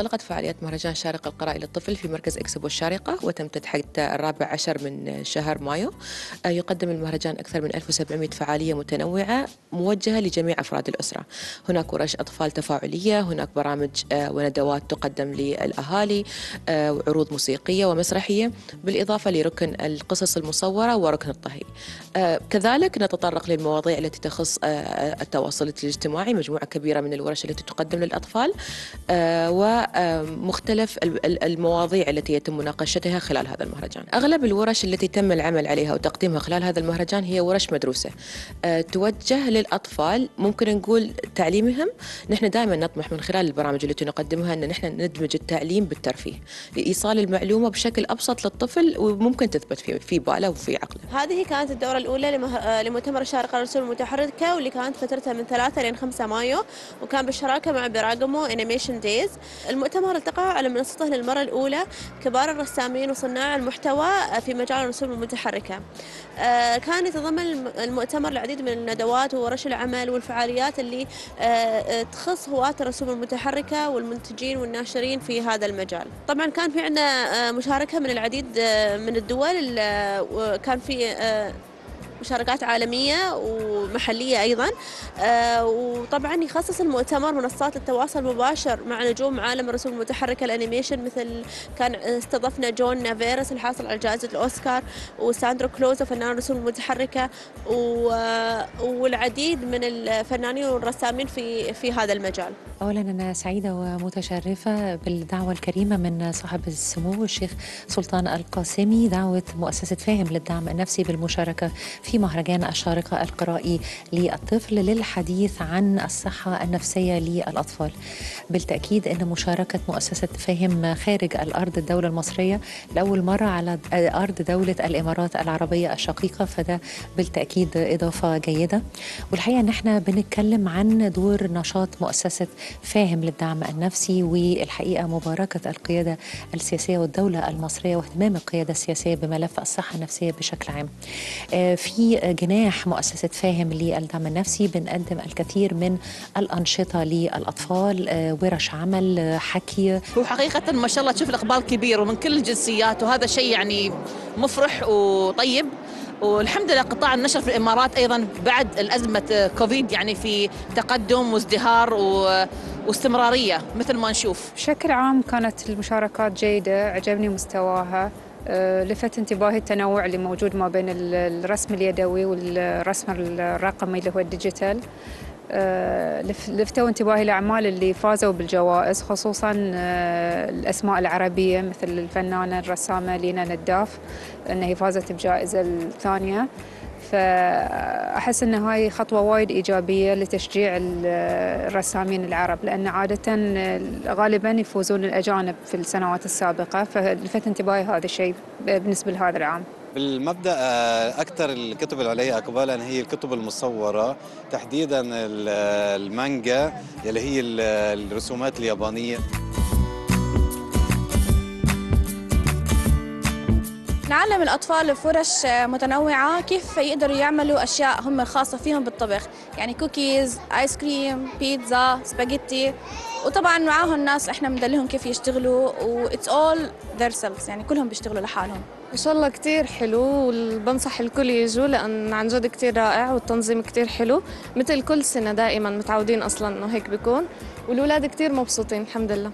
انطلقت فعاليات مهرجان شارق القراء للطفل في مركز إكسبو الشارقة وتمتد حتى الرابع عشر من شهر مايو. آه، يقدم المهرجان أكثر من 1700 فعالية متنوعة موجهة لجميع أفراد الأسرة. هناك ورش أطفال تفاعلية هناك برامج آه، وندوات تقدم للأهالي آه، وعروض موسيقية ومسرحية بالإضافة لركن القصص المصورة وركن الطهي. كذلك نتطرق للمواضيع التي تخص التواصل الاجتماعي مجموعة كبيرة من الورش التي تقدم للأطفال ومختلف المواضيع التي يتم مناقشتها خلال هذا المهرجان. أغلب الورش التي تم العمل عليها وتقديمها خلال هذا المهرجان هي ورش مدروسة. أه، توجه للأطفال ممكن نقول تعليمهم نحن دائما نطمح من خلال البرامج التي نقدمها أن نحن ندمج التعليم بالترفيه لإيصال المعلومة بشكل أبسط للطفل وممكن تثبت في في باله وفي عقله. هذه كانت الدورة الأولى أه، لمؤتمر الشارقة الرسوم المتحركة واللي كانت فترتها من 3 لين 5 مايو وكان بالشراكة مع Bergamo Animation Days المؤتمر التقى على منصته للمرة الأولى كبار الرسامين وصناع المحتوى في مجال الرسوم المتحركة. آه، كان يتضمن المؤتمر العديد من الندوات وورش العمل والفعاليات اللي آه، آه، تخص هواة الرسوم المتحركة والمنتجين والناشرين في هذا المجال. طبعا كان في عندنا مشاركة من العديد من الدول كان في مشاركات عالمية ومحلية أيضا آه، وطبعا يخصص المؤتمر منصات التواصل المباشر مع نجوم عالم الرسوم المتحركة ال animation مثل كان استضفنا جون نافيرس الحاصل على جائزة الأوسكار وساندرو كلوزو فنان الرسوم المتحركة والعديد من الفنانين والرسامين في في هذا المجال. أولا أنا سعيدة ومتشرفة بالدعوة الكريمة من صاحب السمو الشيخ سلطان القاسمي دعوة مؤسسة فاهم للدعم النفسي بالمشاركة في مهرجان الشارقة القرائي للطفل للحديث عن الصحة النفسية للأطفال. بالتأكيد أن مشاركة مؤسسة فاهم خارج الأرض الدولة المصرية لأول مرة على أرض دولة الإمارات العربية الشقيقة فده بالتأكيد إضافة جيدة. والحقيقة أن إحنا بنتكلم عن دور نشاط مؤسسة فاهم للدعم النفسي والحقيقة مباركة القيادة السياسية والدولة المصرية واهتمام القيادة السياسية بملف الصحة النفسية بشكل عام. آه، في جناح مؤسسة فاهم للدعم النفسي بنقدم الكثير من الأنشطة للأطفال آه، ورش عمل آه، حكي. هو حقيقة ما شاء الله تشوف الإقبال كبير ومن كل الجنسيات وهذا شيء يعني مفرح وطيب. والحمد لله قطاع النشر في الإمارات أيضا بعد الأزمة كوفيد يعني في تقدم وازدهار واستمرارية مثل ما نشوف. بشكل عام كانت المشاركات جيدة، عجبني مستواها، أه، لفت انتباهي التنوع اللي موجود ما بين الرسم اليدوي والرسم الرقمي اللي هو الديجيتال. آه، لفتوا انتباهي الأعمال اللي فازوا بالجوائز خصوصا آه، الأسماء العربية مثل الفنانة الرسامة لينا نداف أنها فازت بجائزة الثانية. فأحس أن هاي خطوة وايد إيجابية لتشجيع الرسامين العرب لأن عادة غالبا يفوزون الأجانب في السنوات السابقة فلفت انتباهي هذا الشيء بالنسبة لهذا العام. بالمبدأ آه، أكثر الكتب اللي علي اقبالا هي الكتب المصورة تحديدا المانجا اللي هي الرسومات اليابانية. نعلم الأطفال فرش متنوعة كيف يقدروا يعملوا أشياء هم خاصة فيهم بالطبخ. يعني cookies ice cream بيتزا سباجيتي وطبعا معاهم ناس إحنا بندلهم كيف يشتغلوا و it's all their selves يعني كلهم بيشتغلوا لحالهم. ما شاء الله كتير حلو وبنصح الكل يجوا لأن عن جد كتير رائع والتنظيم كتير حلو. مثل كل سنة دائما متعودين أصلا إنه هيك بيكون والولاد كتير مبسوطين الحمد لله.